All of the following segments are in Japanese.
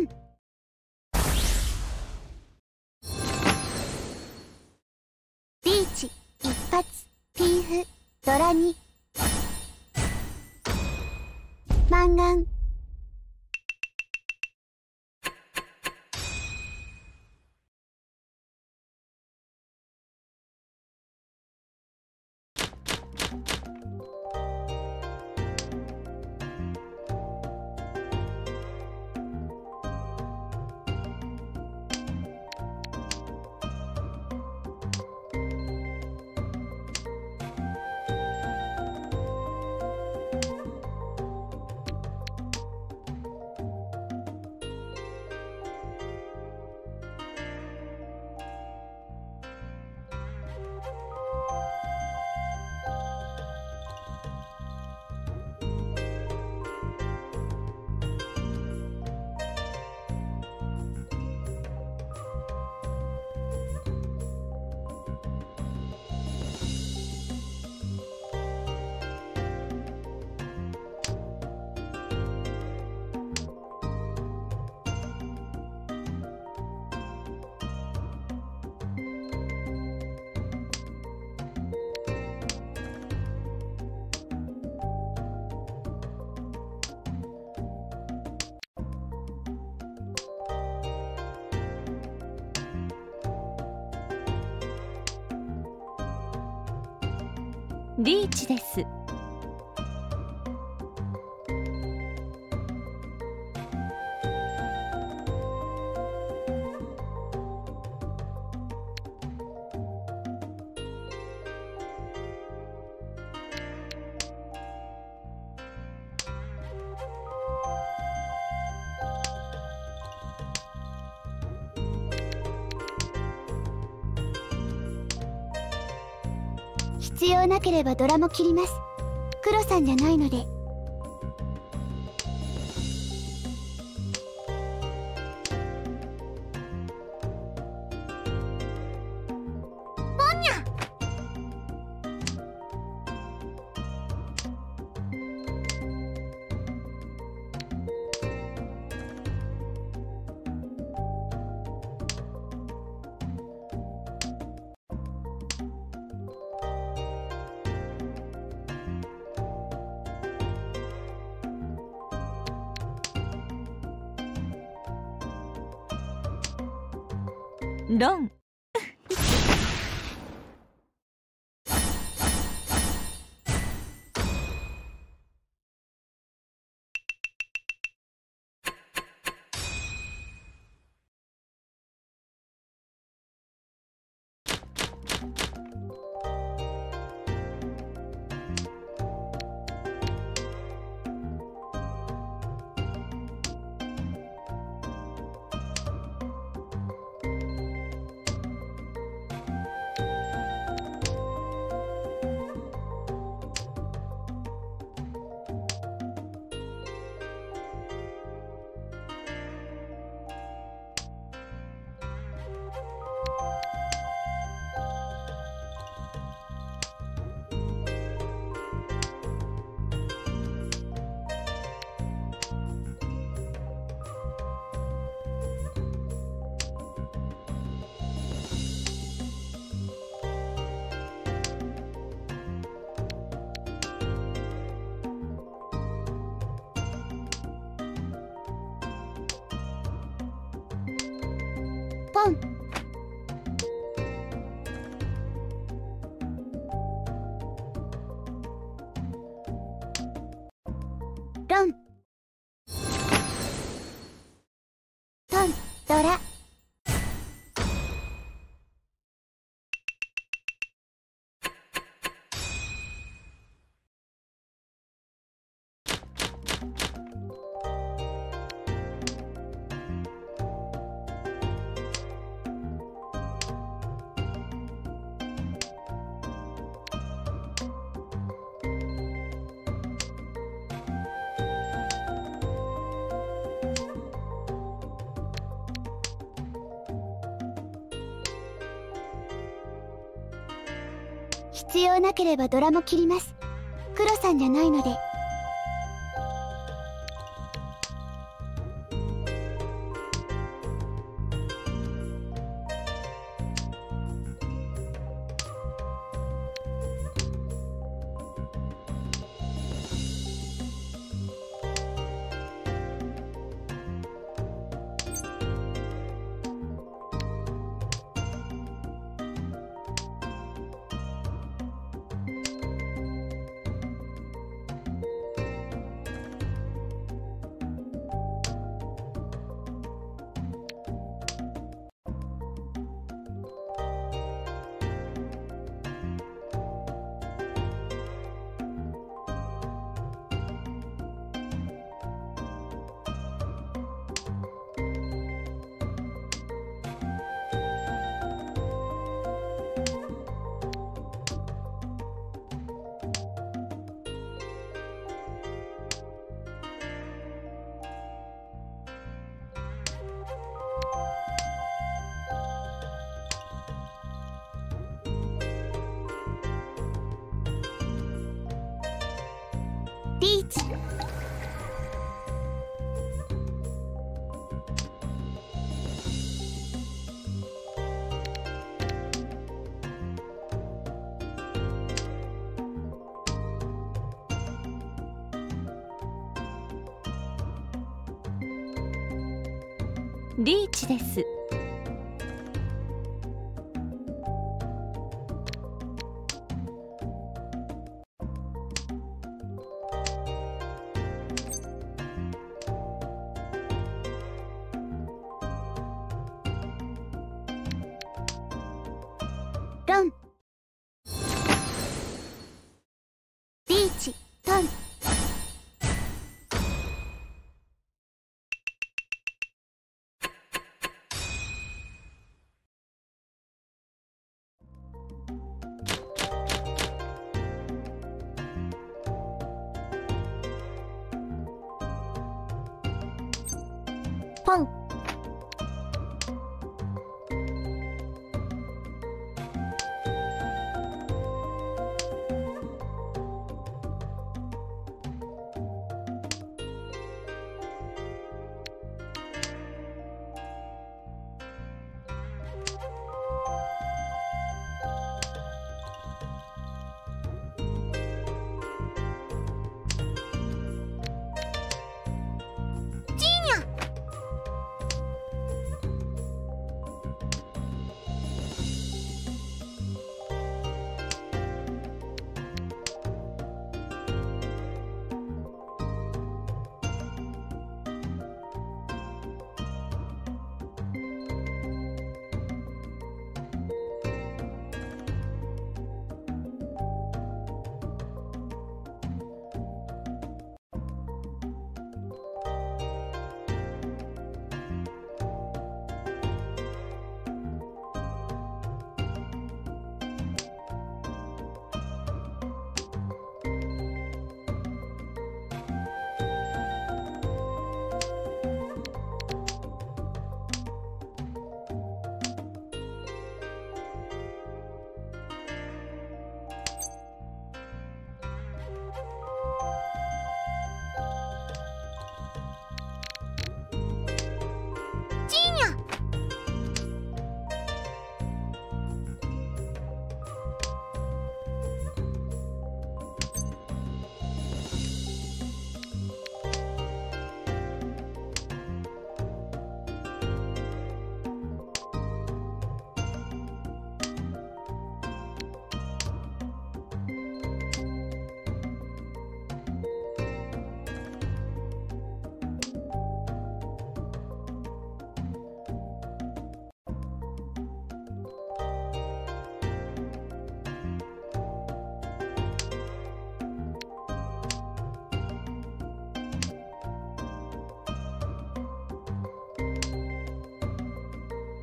ビーチ一発ピーフドラに。リーチです。必要なければドラも切ります。黒さんじゃないので。ポン。必要なければドラも切ります。黒さんじゃないので。リーチです。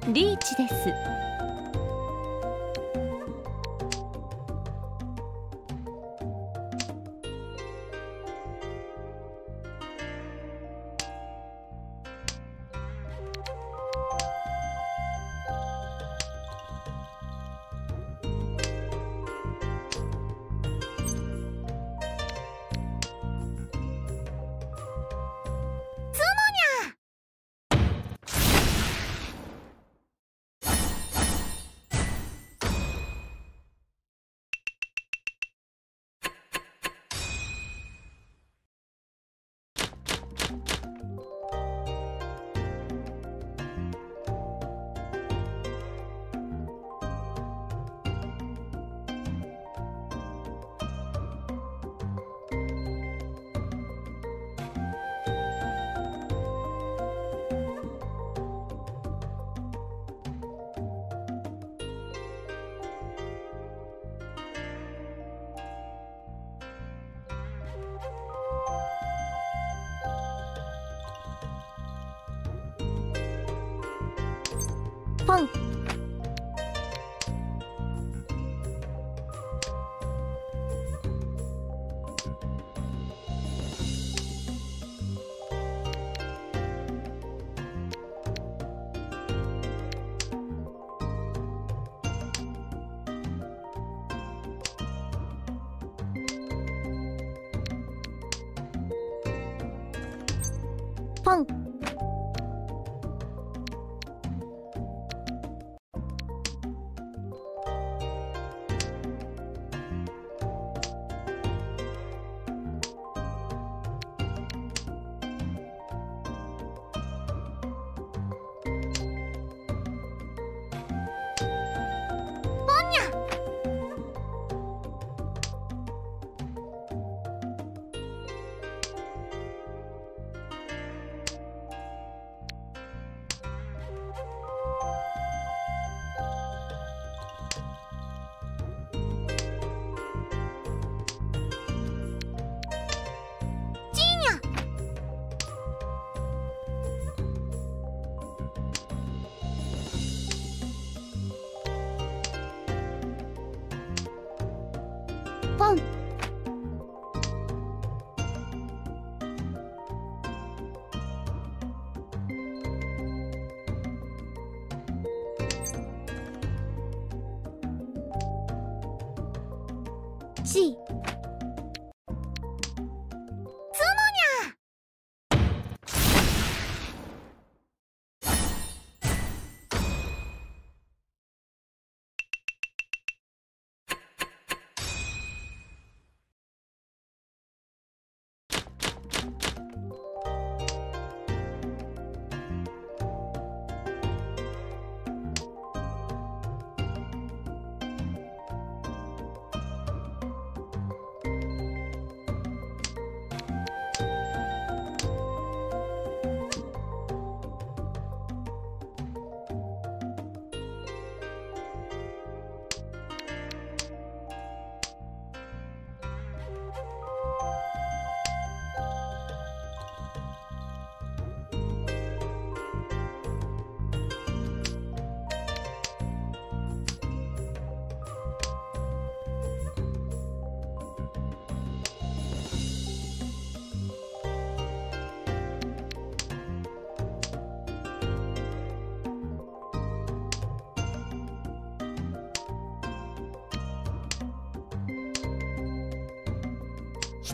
リーチです。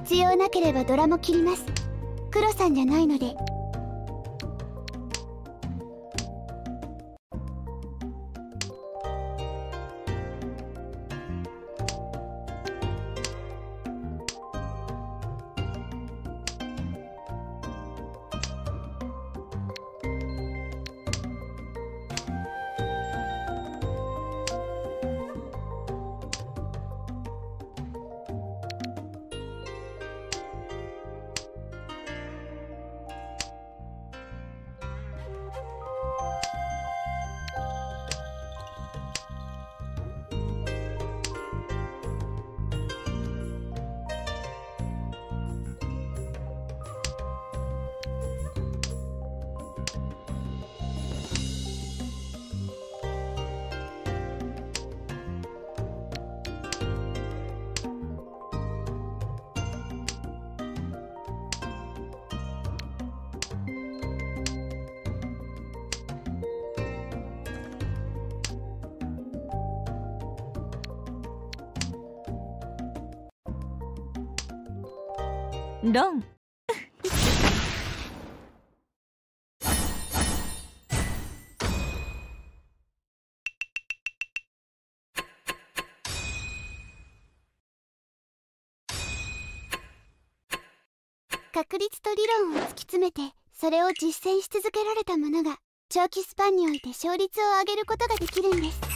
必要なければドラも切ります。黒さんじゃないので。確率と理論を突き詰めてそれを実践し続けられた者が長期スパンにおいて勝率を上げることができるんです。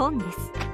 本です。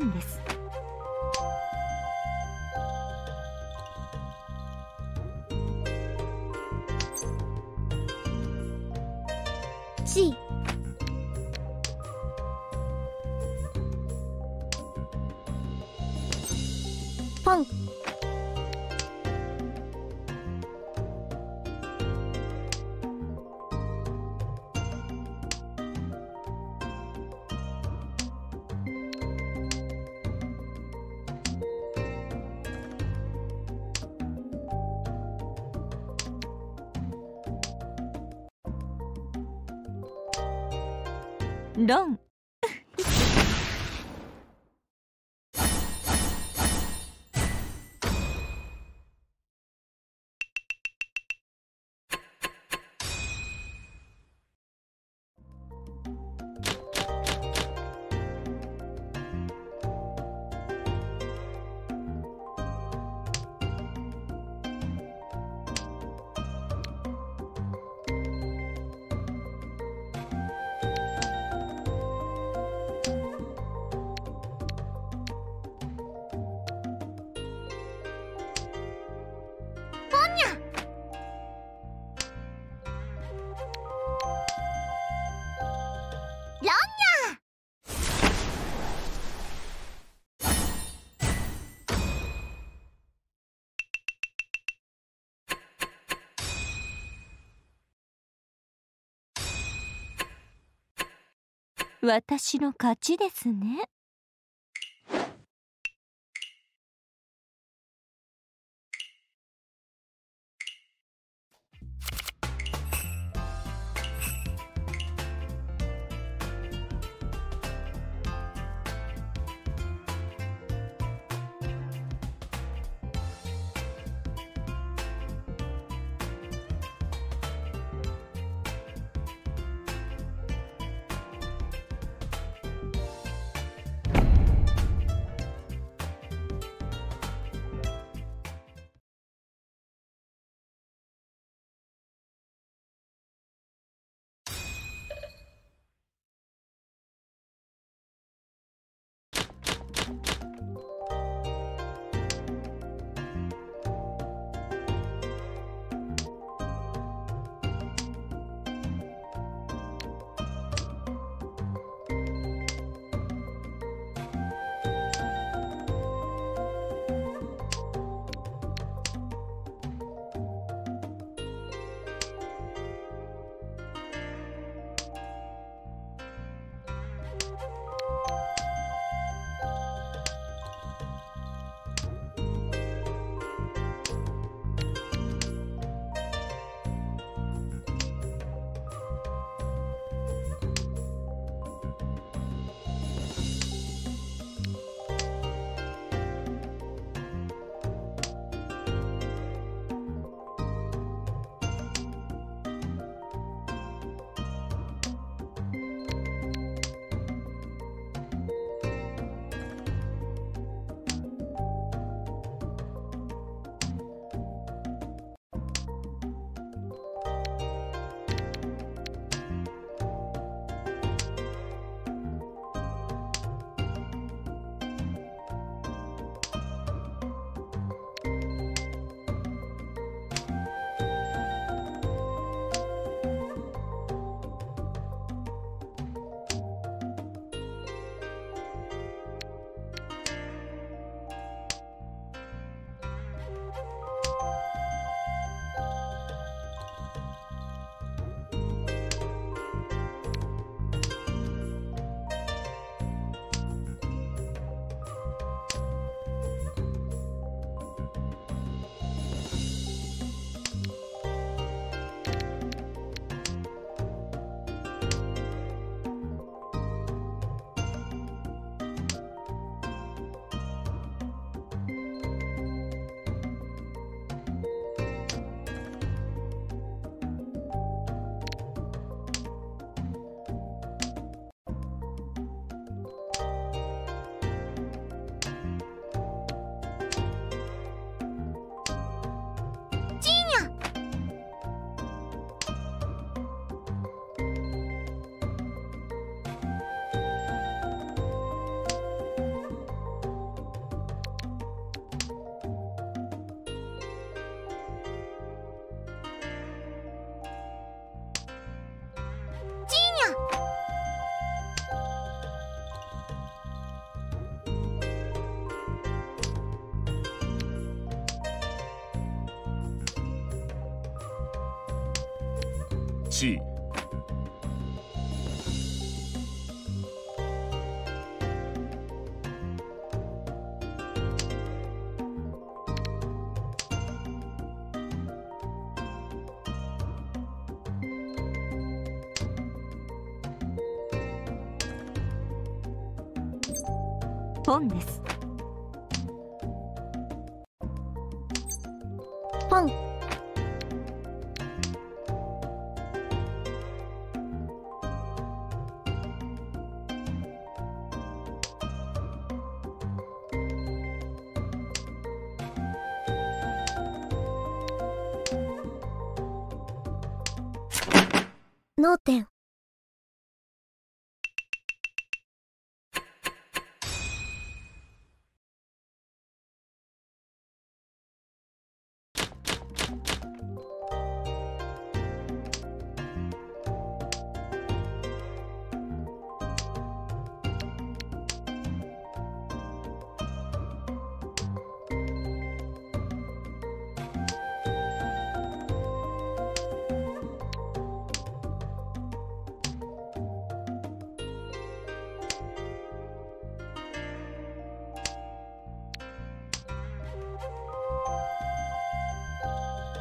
本です。ロ私の勝ちですね。ポンです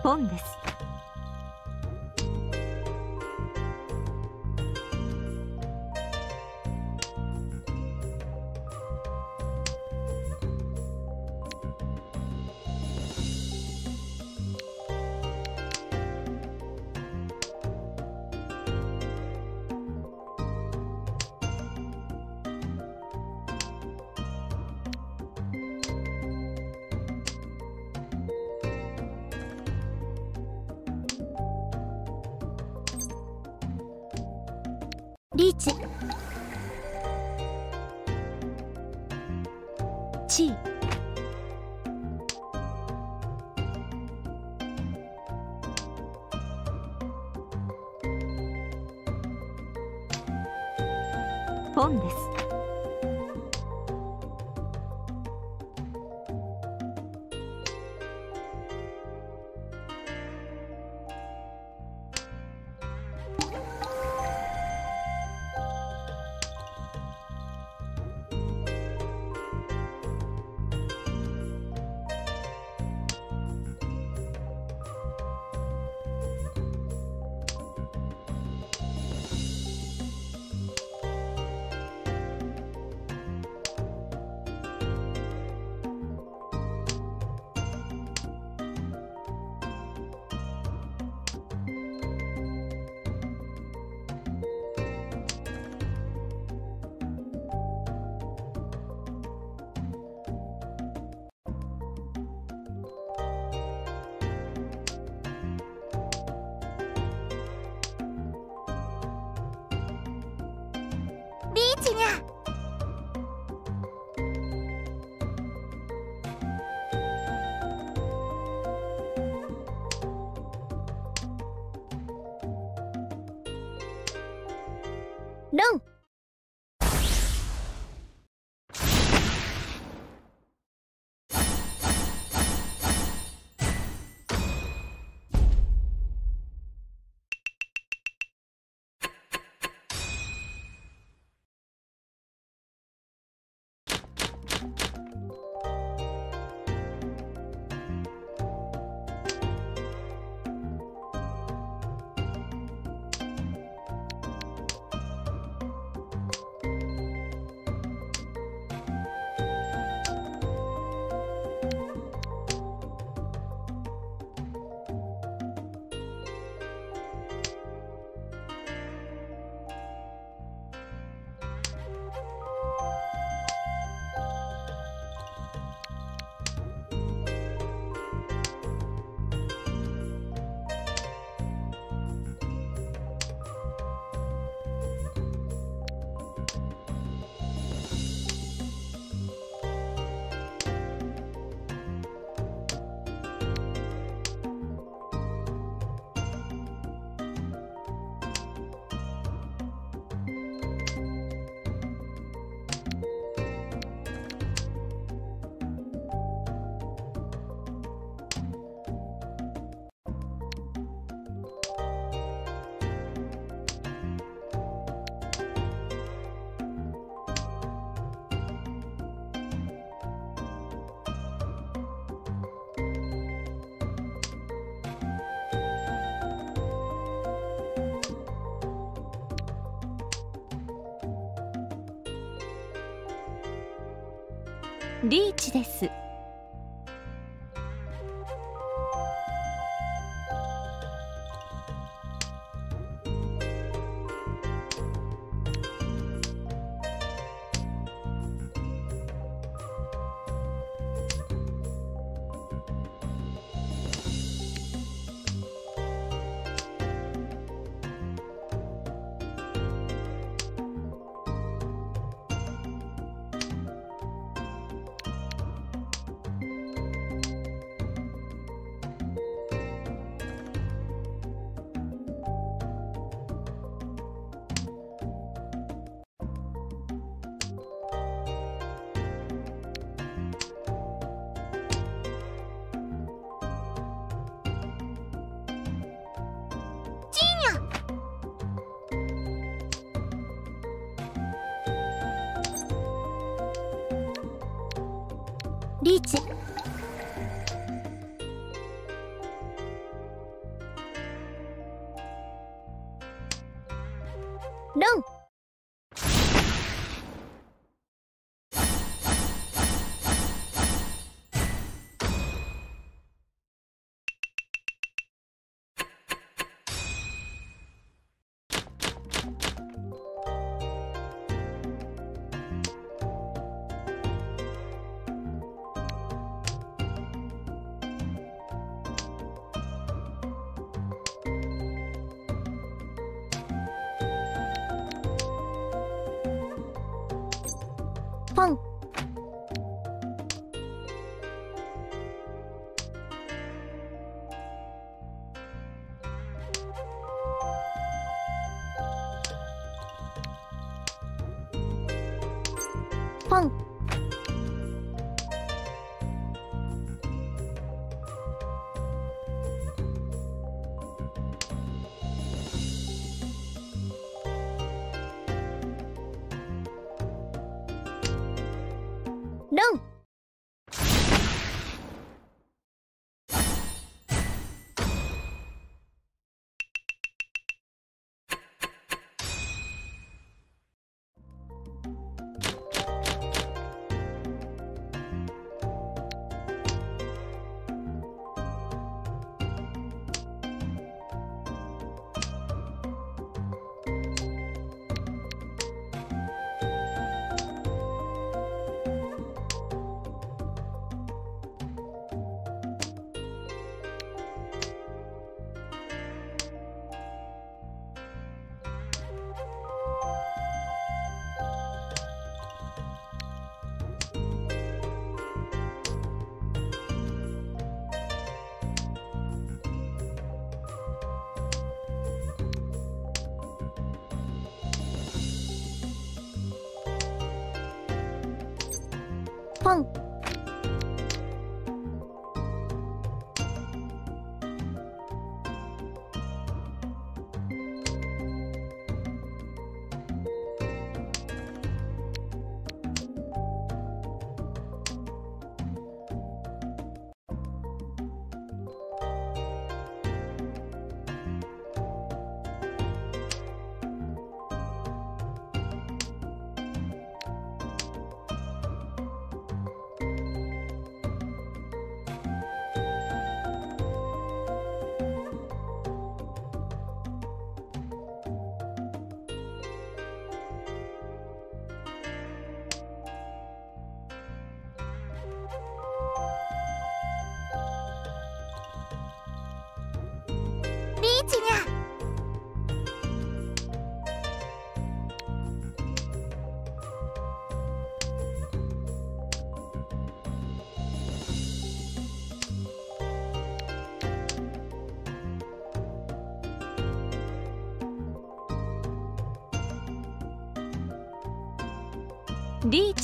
本ですリーリーチです。ポ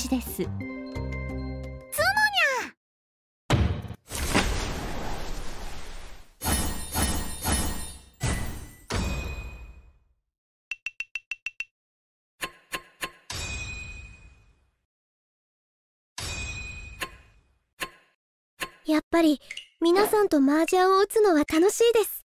リーチですやっぱり皆さんと麻雀を打つのは楽しいです。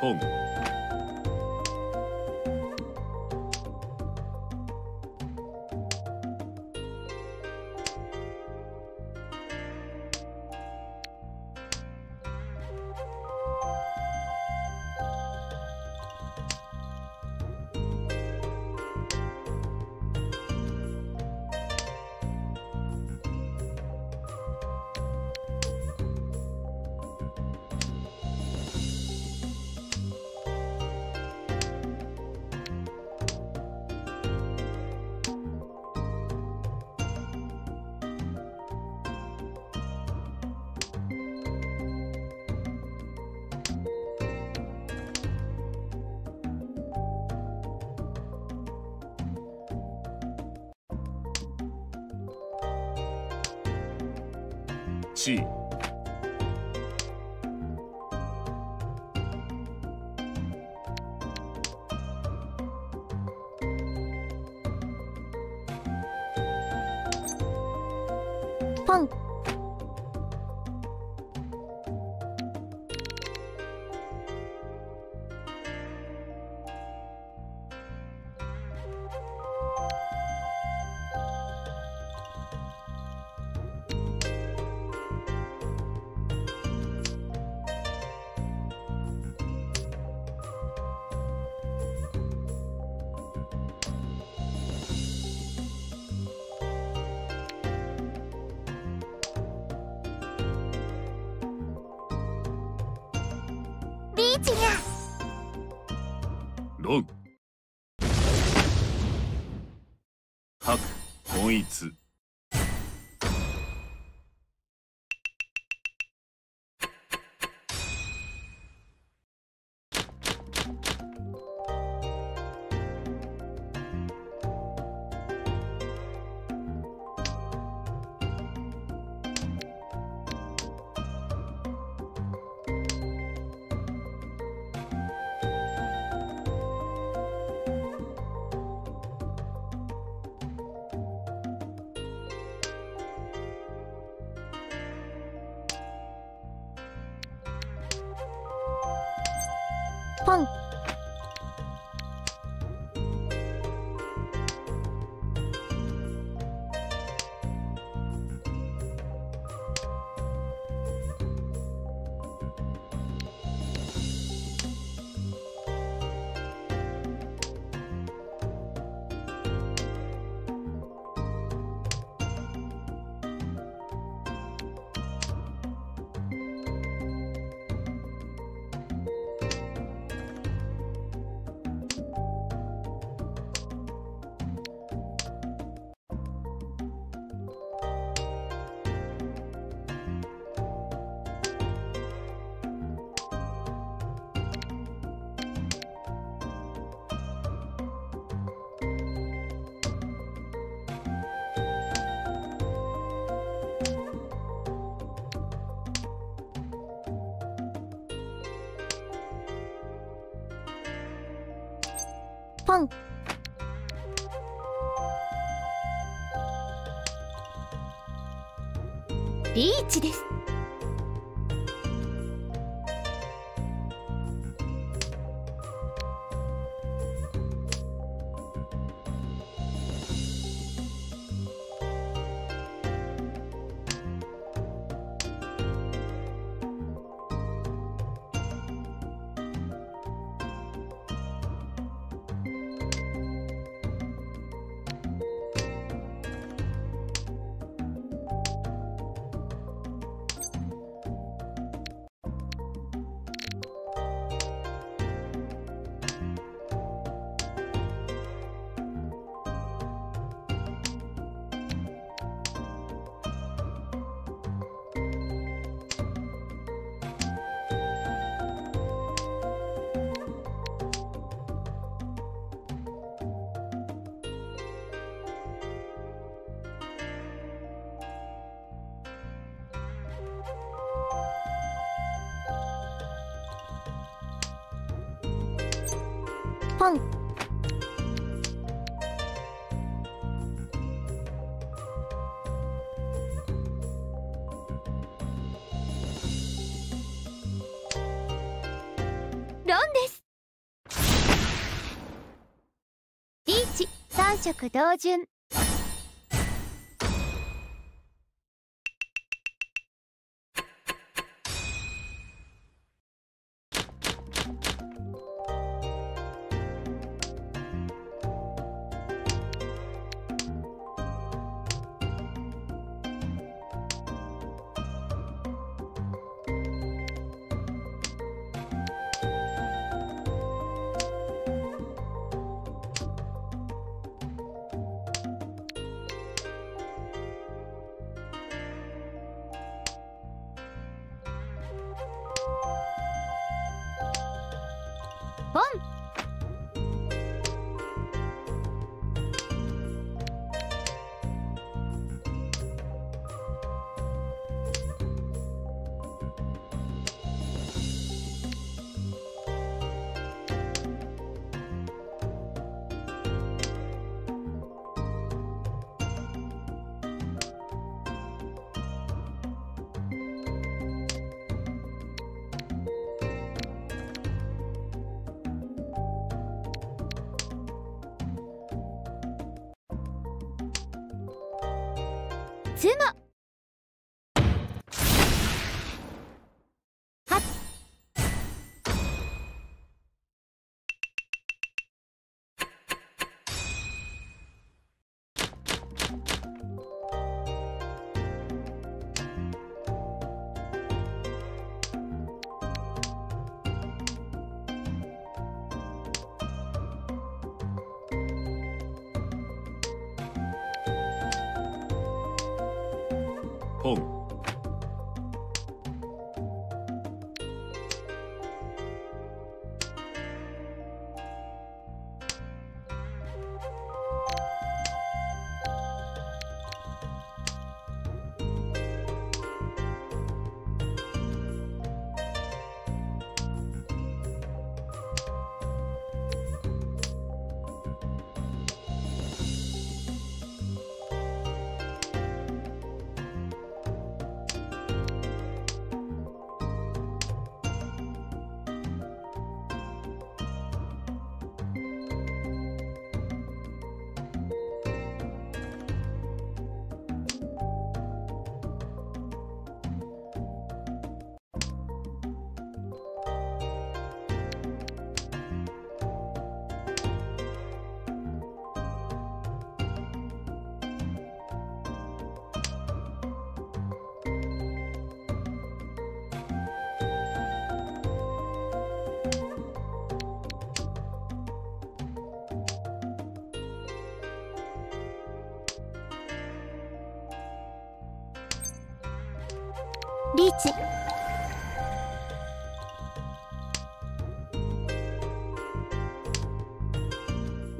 ポンンリーチです。ポン。ロンです。リーチ3色同順。ツモ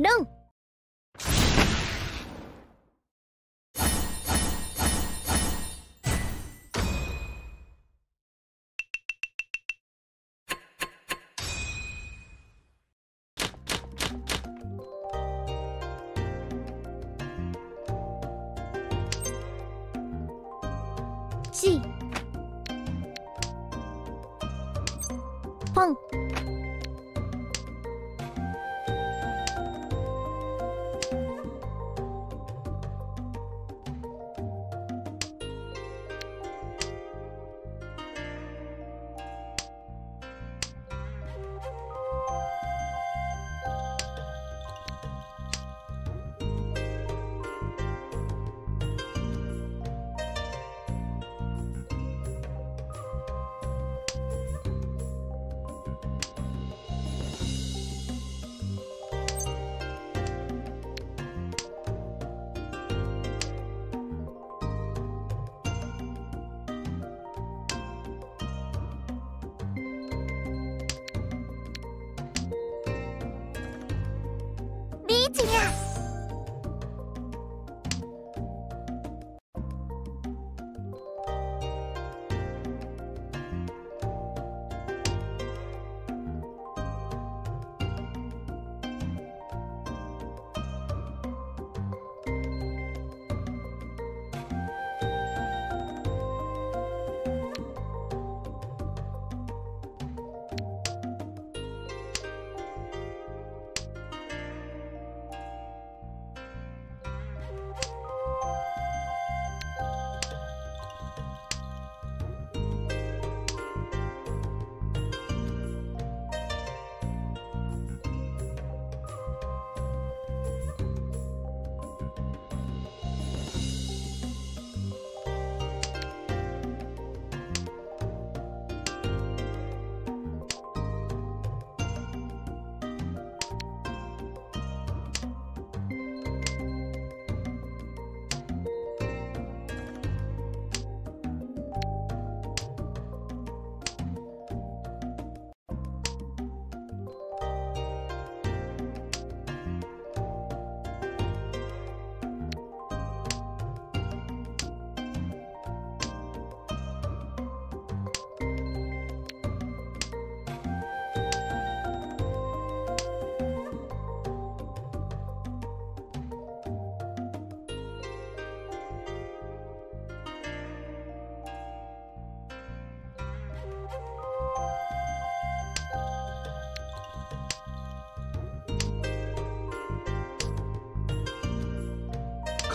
ロンシー。ポン。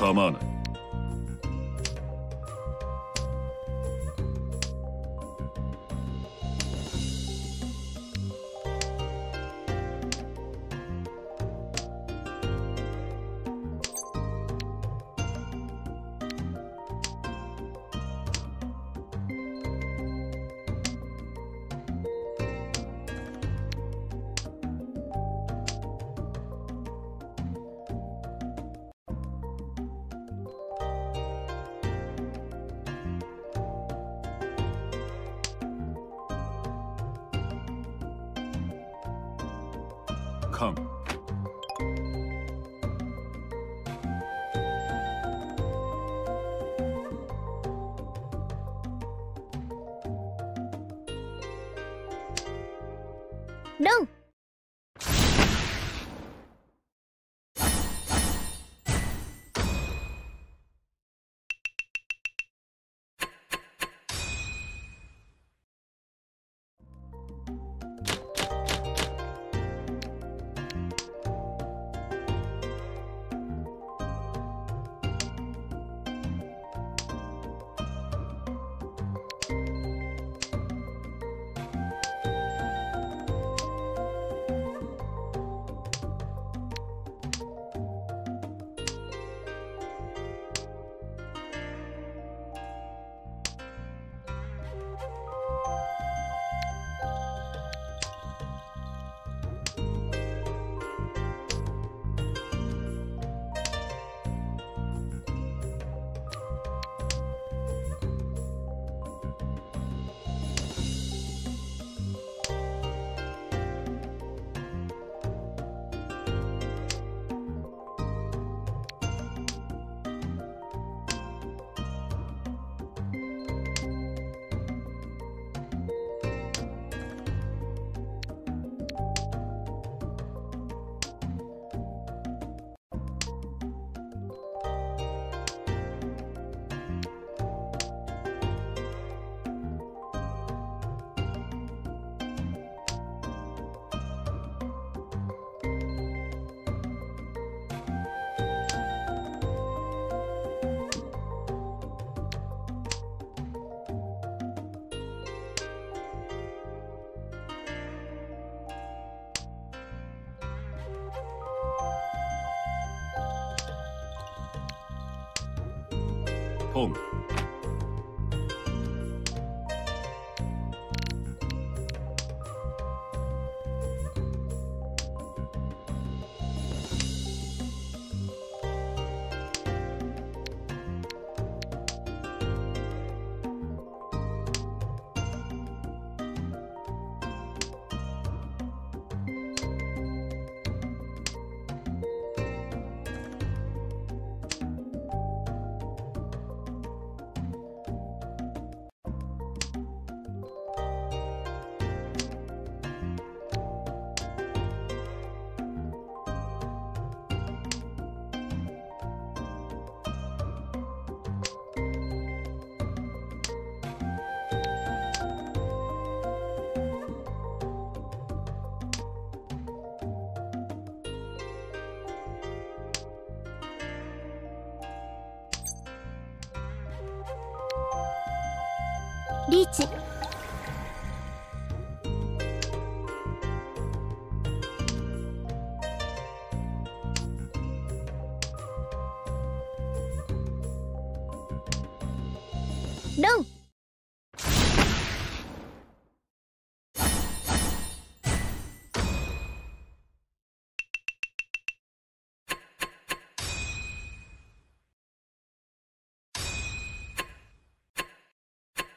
構わないロン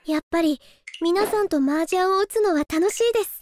やっぱり皆さんと麻雀を打つのは楽しいです。